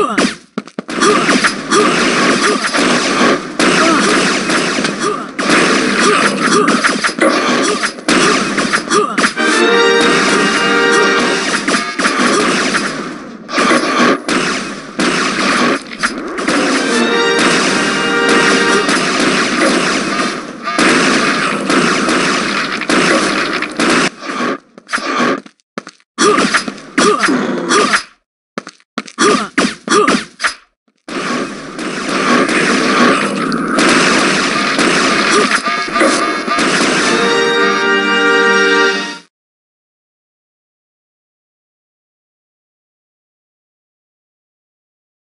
Uh -huh.